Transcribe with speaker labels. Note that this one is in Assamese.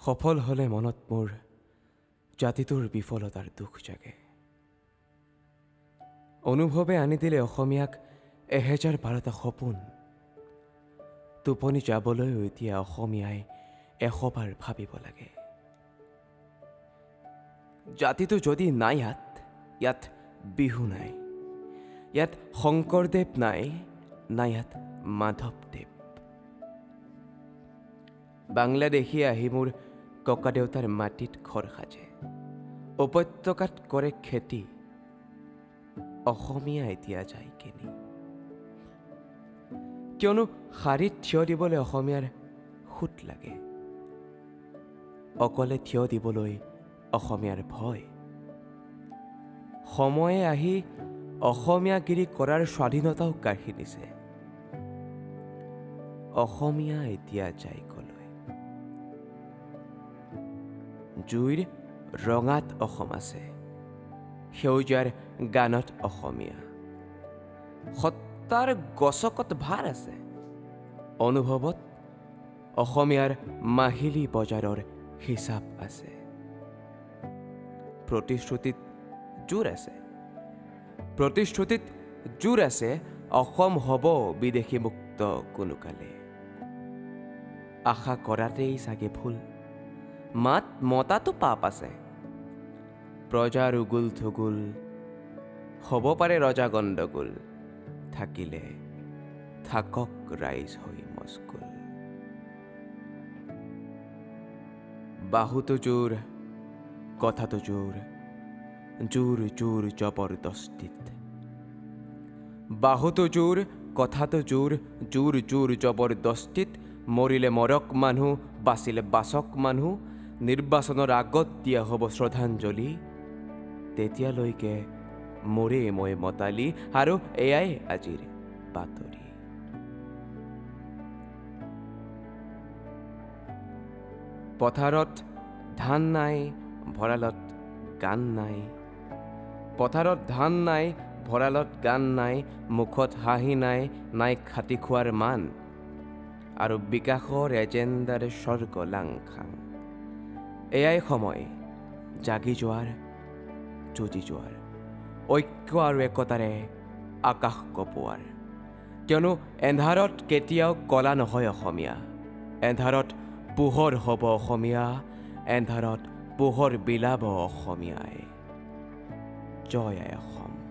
Speaker 1: সফল হ'লে মনত মোৰ জাতিটোৰ বিফলতাৰ দুখ জাগে। অনুভৱে আনি দিলে অসমীয়াক এহেজাৰ বাৰটা সপোন। টোপনি যাবলৈও এতিয়া অসমীয়াই এশবাৰ ভাবিব লাগে। জাতিটো যদি নাই ইয়াত ইয়াত বিহু নাই। ইয়াত শংকৰদেৱ নাই নাই ইয়াত মাধৱদেৱ। বাংলাদেশী আহি মোৰ ককাদেউতাৰ মাটিত ঘৰ সাজে। উপত্যকাত কৰে খেতি। অসমীয়া এতিয়া যায় কেনি? কিয়নো শাৰীত থিয় দিবলৈ অসমীয়াৰ সোঁত লাগে। অকলে থিয় দিবলৈ অসমীয়াৰ ভয়। সময়ে আহি অসমীয়াগিৰি কৰাৰ স্বাধীনতাও কাঢ়ি নিছে। অসমীয়া এতিয়া যায় জুইৰ ৰঙাত অসম আছে। সেউজীয়াৰ গানত অসমীয়া। সত্তাৰ গছকত ভাৰ আছে। অনুভৱত অসমীয়াৰ মাহিলী বজাৰৰ হিচাপ আছে। প্ৰতিশ্ৰুতিত জোৰ আছে। প্ৰতিশ্ৰুতিত জোৰ আছে অসম হ'ব বিদেশী মুক্ত কোনোকালে। আশা কৰাতেই চাগে ভুল। মাত মতাতো পাপ আছে। প্ৰজাৰ উগুল থুগুল হ'ব পাৰে ৰজা গণ্ডগোল, থাকিলে থাকক ৰাইজ হৈ মস্কুল বাহুটো জোৰ কথাটো জোৰ জোৰ জোৰ জবৰদস্তিত। বাহুটো জোৰ কথাটো জোৰ জোৰ জোৰ জবৰদস্তিত, মৰিলে মৰক মানুহ, বাচিলে বাচক মানুহ নিৰ্বাচনৰ আগত দিয়া হ'ব শ্ৰদ্ধাঞ্জলি। তেতিয়ালৈকে মৰে মই মতালি আৰু এয়াই আজিৰ বাতৰি। পথাৰত ধান নাই ভঁৰালত গান নাই। পথাৰত ধান নাই ভঁৰালত গান নাই মুখত হাঁহি নাই নাই খাটি খোৱাৰ মান। আৰু বিকাশৰ এজেণ্ডাৰ স্বৰ্গ লাংখাং এয়াই সময় জাগি যোৱাৰ যুঁজি যোৱাৰ ঐক্য আৰু একতাৰে আকাশ কপোৱাৰ। কিয়নো এন্ধাৰত কেতিয়াও কলা নহয় অসমীয়া। এন্ধাৰত পোহৰ হ'ব অসমীয়া এন্ধাৰত পোহৰ বিলাব অসমীয়াই। জয় আই অসম।